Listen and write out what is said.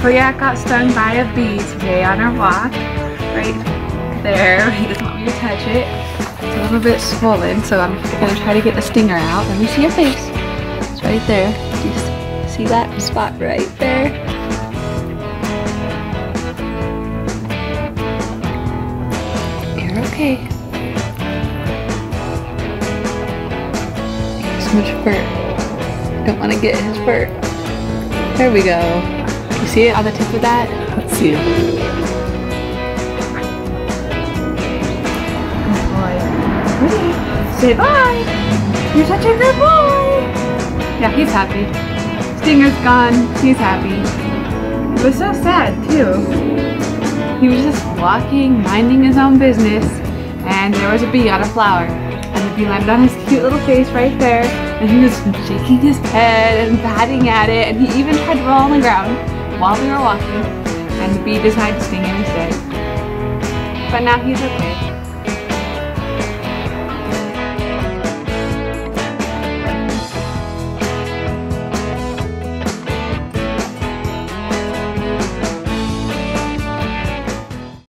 Kodiak got stung by a bee today on our walk. Right there. He doesn't want me to touch it. It's a little bit swollen, so I'm gonna try to get the stinger out. Let me see your face. It's right there. Do you see that spot right there? You're okay. So much fur. Don't want to get his fur. There we go. You see it on the tip of that? Let's see. Good boy. Say bye. You're such a good boy. Yeah, he's happy. Stinger's gone. He's happy. It was so sad too. He was just walking, minding his own business, and there was a bee on a flower. And the bee landed on his cute little face right there, and he was shaking his head and batting at it, and he even tried to roll on the ground while we were walking, and bee decided to sting him instead. But now he's okay.